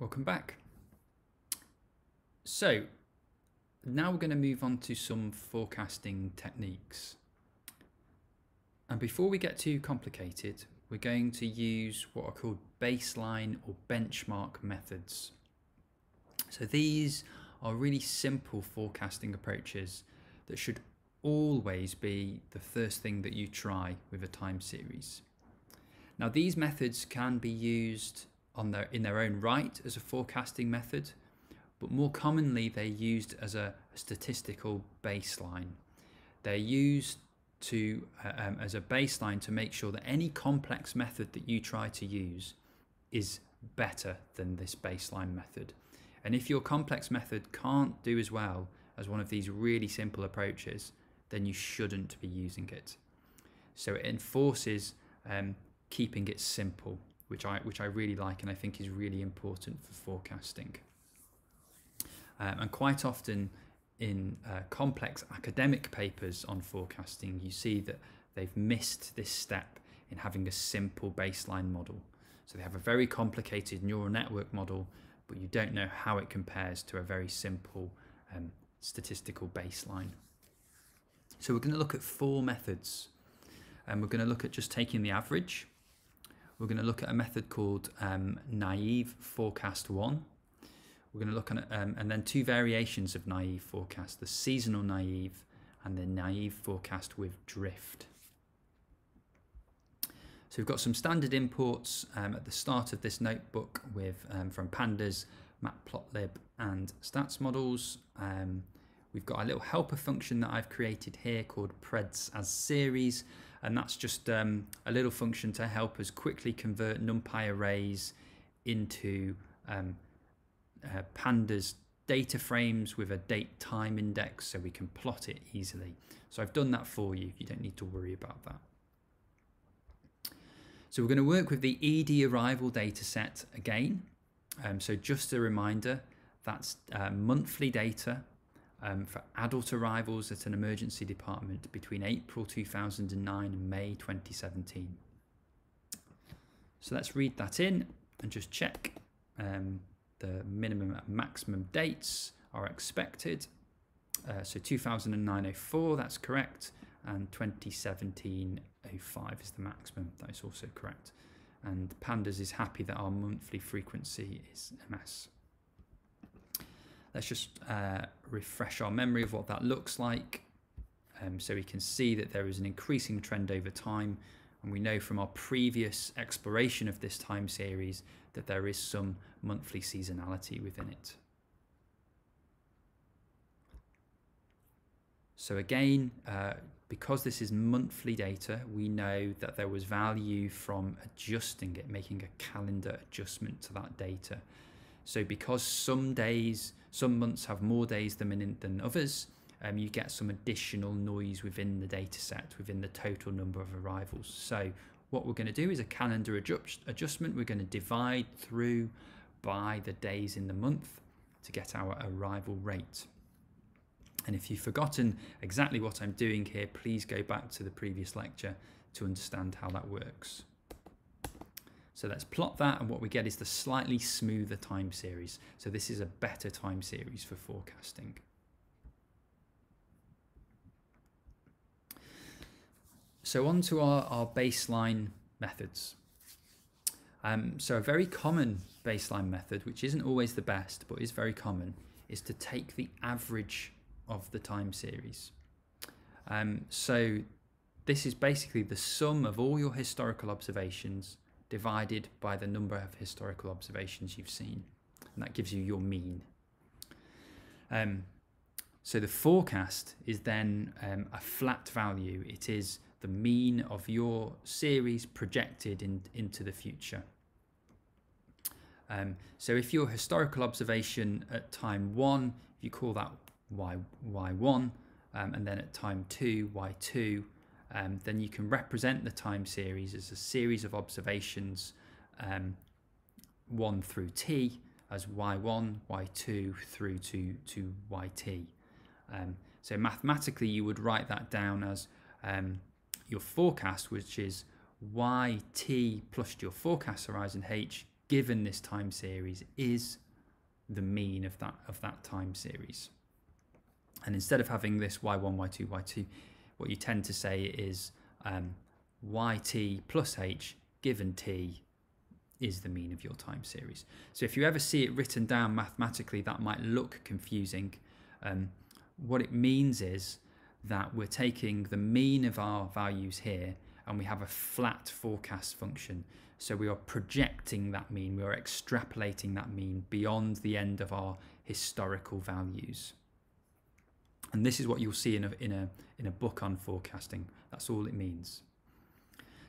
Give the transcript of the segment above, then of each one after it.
Welcome back. So now we're going to move on to some forecasting techniques. And before we get too complicated, we're going to use what are called baseline or benchmark methods. So these are really simple forecasting approaches that should always be the first thing that you try with a time series. Now these methods can be used on their, in their own right as a forecasting method, but more commonly they're used as a, statistical baseline. They're used to uh, um, as a baseline to make sure that any complex method that you try to use is better than this baseline method. And if your complex method can't do as well as one of these really simple approaches, then you shouldn't be using it. So it enforces um, keeping it simple, which I which I really like and I think is really important for forecasting. Um, and quite often in uh, complex academic papers on forecasting, you see that they've missed this step in having a simple baseline model. So they have a very complicated neural network model, but you don't know how it compares to a very simple um, statistical baseline. So we're going to look at four methods. And we're going to look at just taking the average. We're going to look at a method called um, naive forecast one. We're going to look at, um, and then two variations of naive forecast, the seasonal naive and the naive forecast with drift. So we've got some standard imports um, at the start of this notebook with um, from pandas, matplotlib and statsmodels. Um, we've got a little helper function that I've created here called preds as series and that's just um, a little function to help us quickly convert numpy arrays into um, uh, pandas data frames with a date time index so we can plot it easily. So I've done that for you. You don't need to worry about that. So we're going to work with the ED arrival data set again. Um, so just a reminder, that's uh, monthly data um, for adult arrivals at an emergency department between April 2009 and May 2017. So let's read that in and just check um, the minimum and maximum dates are expected. Uh, so 2009-04, that's correct, and 2017-05 is the maximum, that is also correct. And Pandas is happy that our monthly frequency is MS. Let's just uh, refresh our memory of what that looks like. Um, so we can see that there is an increasing trend over time. And we know from our previous exploration of this time series that there is some monthly seasonality within it. So again, uh, because this is monthly data, we know that there was value from adjusting it, making a calendar adjustment to that data. So because some days, some months have more days than, than others, um, you get some additional noise within the data set, within the total number of arrivals. So what we're going to do is a calendar adjust adjustment. We're going to divide through by the days in the month to get our arrival rate. And if you've forgotten exactly what I'm doing here, please go back to the previous lecture to understand how that works. So let's plot that and what we get is the slightly smoother time series. So this is a better time series for forecasting. So on to our, our baseline methods. Um, so a very common baseline method, which isn't always the best, but is very common, is to take the average of the time series. Um, so this is basically the sum of all your historical observations divided by the number of historical observations you've seen. And that gives you your mean. Um, so the forecast is then um, a flat value. It is the mean of your series projected in, into the future. Um, so if your historical observation at time one, you call that y, y1, um, and then at time two, y2, um, then you can represent the time series as a series of observations um, 1 through t as y1, y2 through to, to yt. Um, so mathematically you would write that down as um, your forecast, which is yt plus your forecast horizon h given this time series is the mean of that of that time series. And instead of having this y1, y2, y2, what you tend to say is um, yt plus h given t is the mean of your time series. So if you ever see it written down mathematically, that might look confusing. Um, what it means is that we're taking the mean of our values here and we have a flat forecast function. So we are projecting that mean, we are extrapolating that mean beyond the end of our historical values. And this is what you'll see in a, in a, in a book on forecasting. That's all it means.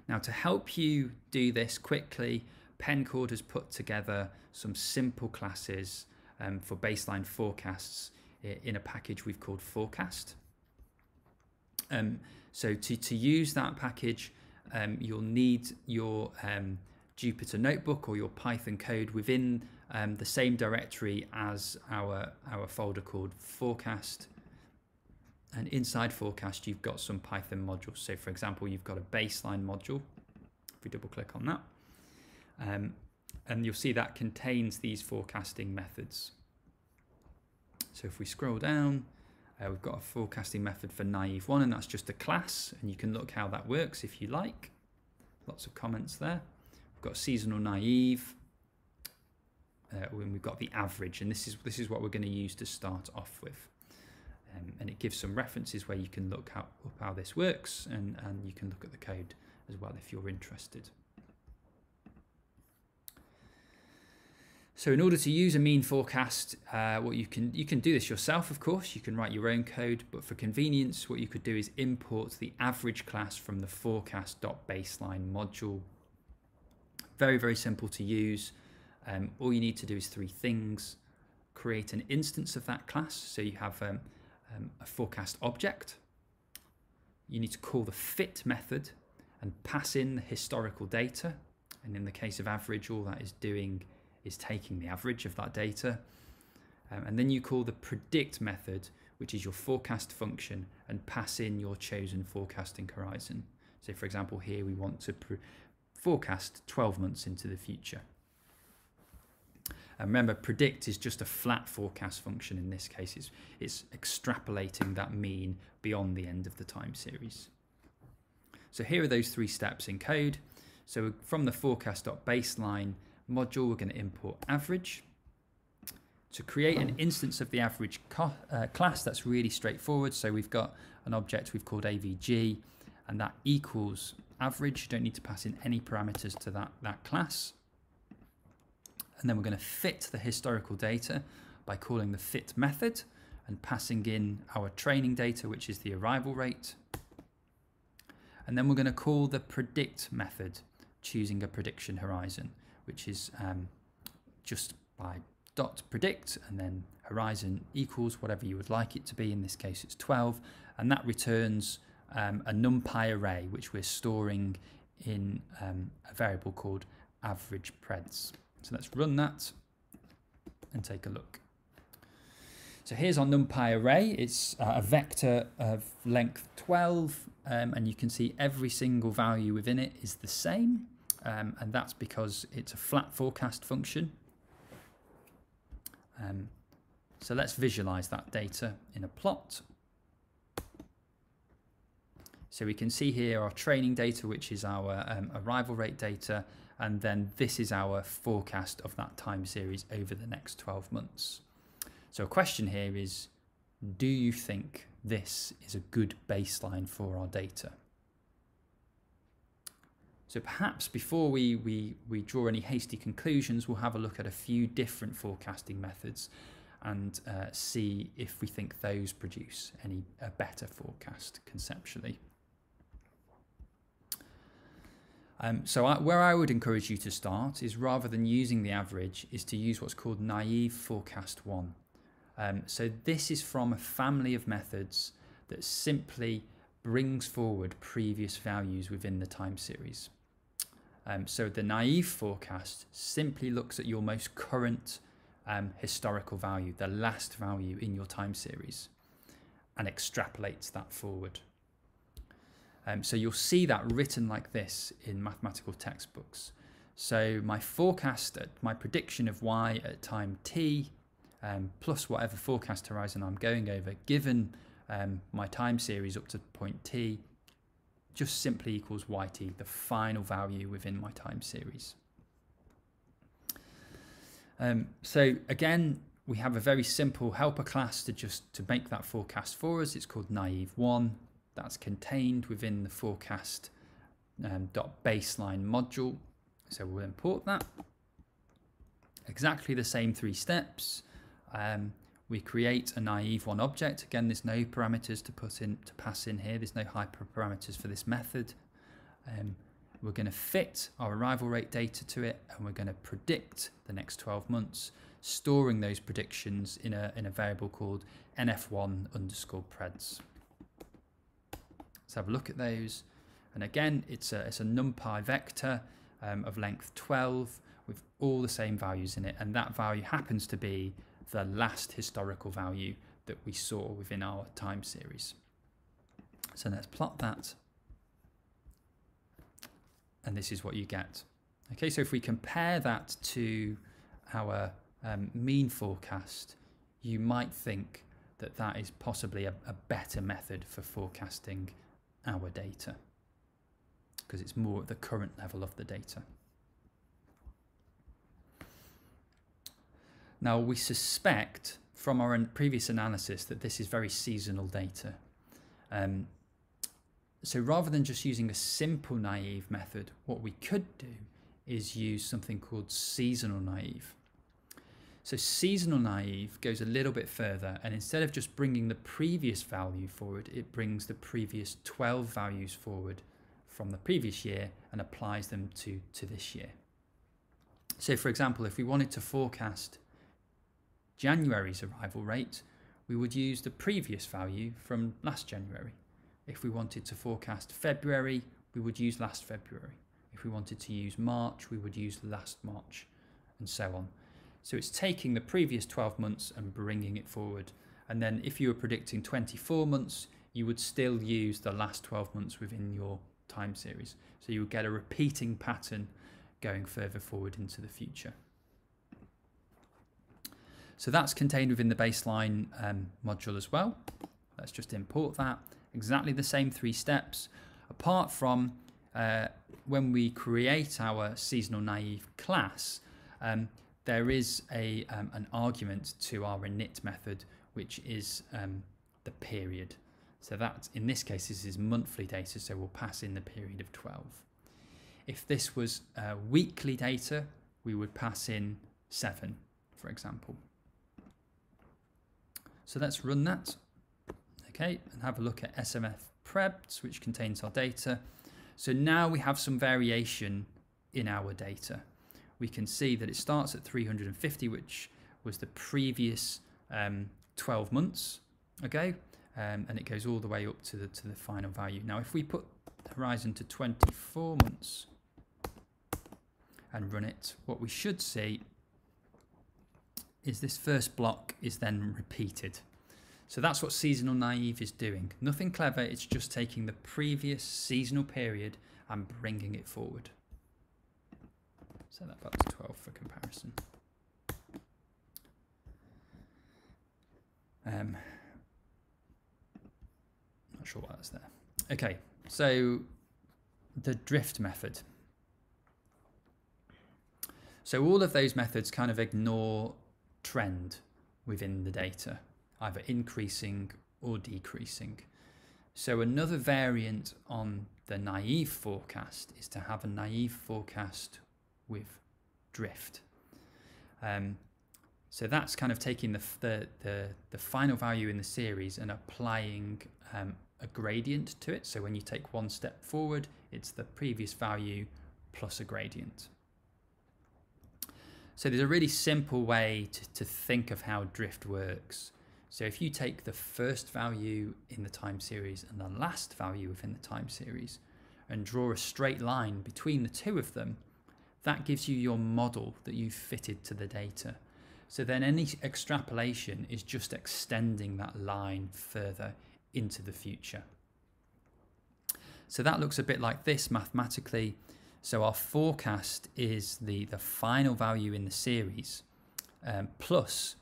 Now to help you do this quickly, PenCHORD has put together some simple classes um, for baseline forecasts in a package we've called Forecast. Um, so to, to use that package, um, you'll need your um, Jupyter notebook or your Python code within um, the same directory as our, our folder called Forecast. And inside Forecast, you've got some Python modules. So for example, you've got a baseline module. If we double click on that, um, and you'll see that contains these forecasting methods. So if we scroll down, uh, we've got a forecasting method for naive one, and that's just a class, and you can look how that works if you like. Lots of comments there. We've got seasonal naive, uh, when we've got the average, and this is this is what we're going to use to start off with. Um, and it gives some references where you can look how, up how this works, and, and you can look at the code as well if you're interested. So in order to use a mean forecast, uh, what you can you can do this yourself, of course. You can write your own code, but for convenience, what you could do is import the average class from the forecast.baseline module. Very very simple to use. Um, all you need to do is three things: create an instance of that class, so you have um, um, a forecast object. You need to call the fit method and pass in the historical data. And in the case of average, all that is doing is taking the average of that data. Um, and then you call the predict method, which is your forecast function, and pass in your chosen forecasting horizon. So for example, here we want to forecast 12 months into the future. And remember, predict is just a flat forecast function in this case. It's, it's extrapolating that mean beyond the end of the time series. So here are those three steps in code. So from the forecast.baseline, module, we're going to import average. To create an instance of the average uh, class, that's really straightforward. So we've got an object we've called avg, and that equals average. You don't need to pass in any parameters to that, that class. And then we're going to fit the historical data by calling the fit method and passing in our training data, which is the arrival rate. And then we're going to call the predict method, choosing a prediction horizon which is um, just by dot predict and then horizon equals whatever you would like it to be. In this case, it's 12, and that returns um, a numpy array, which we're storing in um, a variable called average preds. So let's run that and take a look. So here's our numpy array. It's uh, a vector of length 12, um, and you can see every single value within it is the same um, and that's because it's a flat forecast function. Um, so let's visualize that data in a plot. So we can see here our training data, which is our um, arrival rate data, and then this is our forecast of that time series over the next 12 months. So a question here is, do you think this is a good baseline for our data? So perhaps before we, we, we draw any hasty conclusions, we'll have a look at a few different forecasting methods and uh, see if we think those produce any a better forecast conceptually. Um, so I, where I would encourage you to start is rather than using the average is to use what's called naive forecast one. Um, so this is from a family of methods that simply brings forward previous values within the time series. Um, so the naive forecast simply looks at your most current um, historical value, the last value in your time series, and extrapolates that forward. Um, so you'll see that written like this in mathematical textbooks. So my forecast, at my prediction of y at time t, um, plus whatever forecast horizon I'm going over, given um, my time series up to point t, just simply equals yt, the final value within my time series. Um, so again, we have a very simple helper class to just to make that forecast for us. It's called naive1. That's contained within the forecast um, dot baseline module. So we'll import that. Exactly the same three steps. Um, we create a naive one object. Again, there's no parameters to put in to pass in here. There's no hyperparameters for this method. Um, we're going to fit our arrival rate data to it, and we're going to predict the next 12 months, storing those predictions in a in a variable called nf1 underscore preds. Let's have a look at those. And again, it's a, it's a NumPy vector um, of length 12 with all the same values in it. And that value happens to be the last historical value that we saw within our time series. So let's plot that. And this is what you get. Okay, so if we compare that to our um, mean forecast, you might think that that is possibly a, a better method for forecasting our data because it's more at the current level of the data. Now we suspect from our previous analysis that this is very seasonal data. Um, so rather than just using a simple naive method, what we could do is use something called seasonal naive. So seasonal naive goes a little bit further and instead of just bringing the previous value forward, it brings the previous 12 values forward from the previous year and applies them to, to this year. So for example, if we wanted to forecast January's arrival rate, we would use the previous value from last January. If we wanted to forecast February, we would use last February. If we wanted to use March, we would use last March, and so on. So it's taking the previous 12 months and bringing it forward. And then if you were predicting 24 months, you would still use the last 12 months within your time series. So you will get a repeating pattern going further forward into the future. So that's contained within the baseline um, module as well. Let's just import that. Exactly the same three steps, apart from uh, when we create our seasonal naive class, um, there is a, um, an argument to our init method, which is um, the period. So that, in this case, this is monthly data, so we'll pass in the period of 12. If this was uh, weekly data, we would pass in 7, for example. So let's run that. Okay, and have a look at SNF preds, which contains our data. So now we have some variation in our data. We can see that it starts at 350, which was the previous um, 12 months ago um, and it goes all the way up to the, to the final value. Now, if we put horizon to 24 months and run it, what we should see is this first block is then repeated. So that's what seasonal naive is doing. Nothing clever, it's just taking the previous seasonal period and bringing it forward. Set that back to 12 for comparison. Um, not sure why that's there. Okay, so the drift method. So all of those methods kind of ignore trend within the data, either increasing or decreasing. So another variant on the naive forecast is to have a naive forecast with drift. Um, so that's kind of taking the, the, the, the, final value in the series and applying um, a gradient to it. So when you take one step forward, it's the previous value plus a gradient. So there's a really simple way to, to think of how drift works. So if you take the first value in the time series and the last value within the time series and draw a straight line between the two of them, that gives you your model that you've fitted to the data. So then any extrapolation is just extending that line further into the future. So that looks a bit like this mathematically. So our forecast is the, the final value in the series um, plus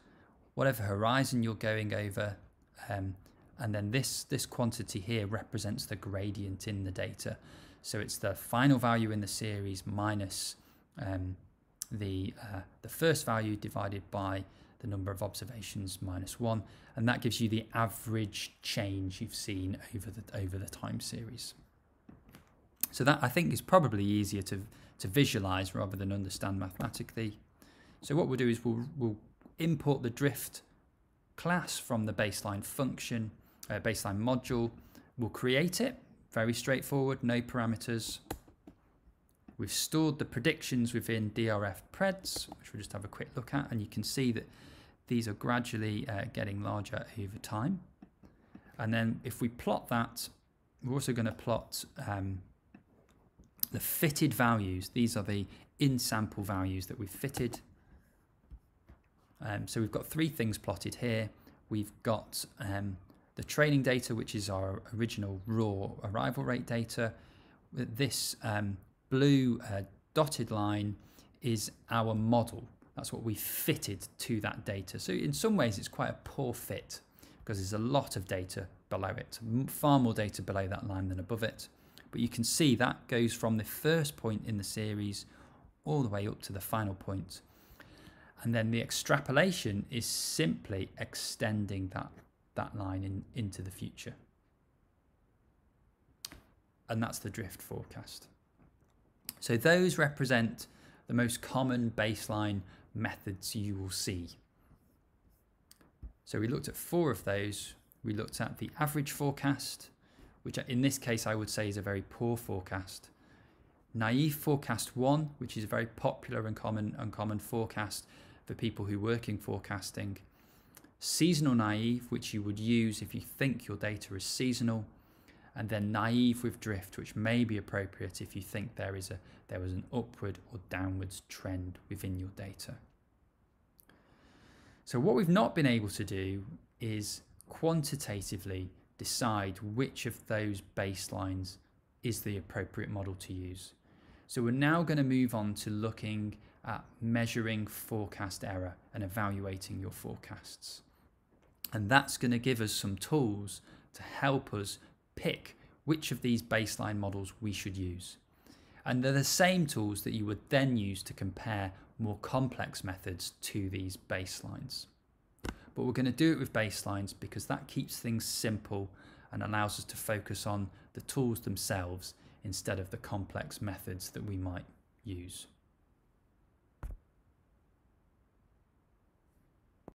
whatever horizon you're going over. Um, and then this, this quantity here represents the gradient in the data. So it's the final value in the series minus um, the, uh, the first value divided by the number of observations minus one, and that gives you the average change you've seen over the over the time series. So that I think is probably easier to to visualize rather than understand mathematically. So what we'll do is we'll we'll import the drift class from the baseline function, uh, baseline module. We'll create it, very straightforward, no parameters. We've stored the predictions within DRF preds, which we'll just have a quick look at, and you can see that these are gradually uh, getting larger over time. And then if we plot that, we're also going to plot um, the fitted values. These are the in-sample values that we've fitted. Um, so we've got three things plotted here. We've got um, the training data, which is our original raw arrival rate data. This um, blue uh, dotted line is our model. That's what we fitted to that data. So in some ways, it's quite a poor fit because there's a lot of data below it, far more data below that line than above it. But you can see that goes from the first point in the series all the way up to the final point. And then the extrapolation is simply extending that, that line in, into the future. And that's the drift forecast. So those represent the most common baseline methods you will see. So we looked at four of those. We looked at the average forecast, which in this case I would say is a very poor forecast. Naive forecast one, which is a very popular and common uncommon forecast for people who work in forecasting. Seasonal naive, which you would use if you think your data is seasonal and then naive with drift, which may be appropriate if you think there is a there was an upward or downwards trend within your data. So what we've not been able to do is quantitatively decide which of those baselines is the appropriate model to use. So we're now going to move on to looking at measuring forecast error and evaluating your forecasts. And that's going to give us some tools to help us pick which of these baseline models we should use. And they're the same tools that you would then use to compare more complex methods to these baselines. But we're going to do it with baselines because that keeps things simple and allows us to focus on the tools themselves instead of the complex methods that we might use.